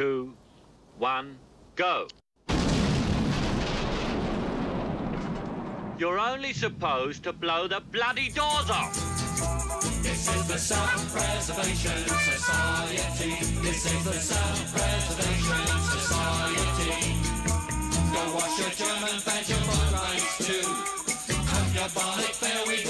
two, one, go. You're only supposed to blow the bloody doors off. This is the Self Preservation Society. This is the Self Preservation Society. Go wash your German your fried rice too. Have your bonnet fair, we got